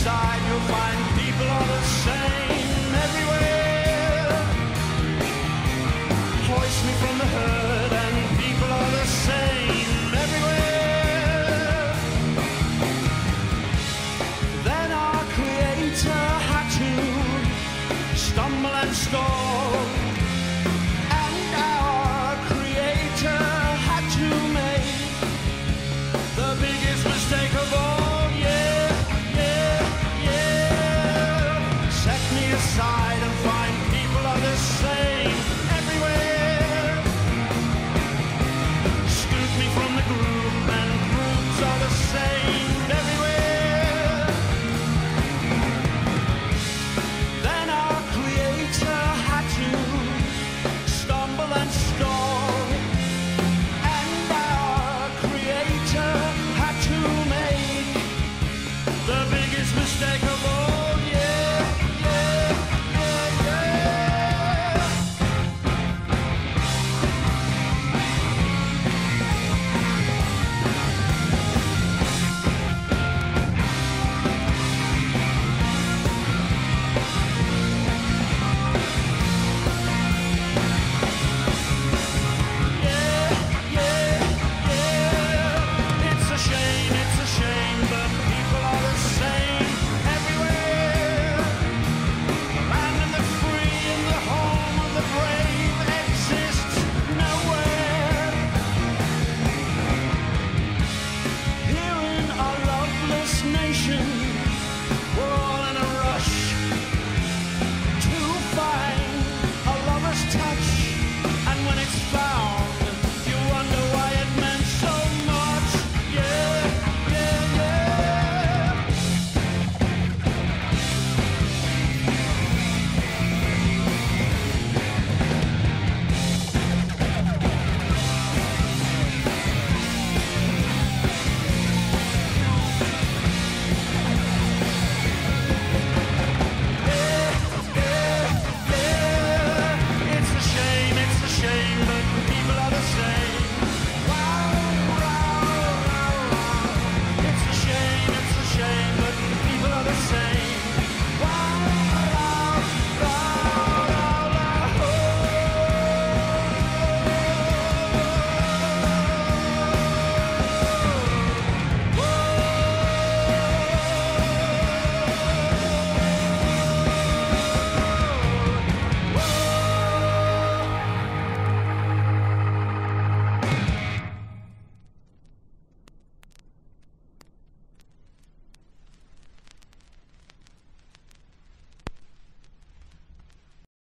inside you'll find people are the same everywhere. Hoist me from the herd and people are the same everywhere. Then our creator had to stumble and stall.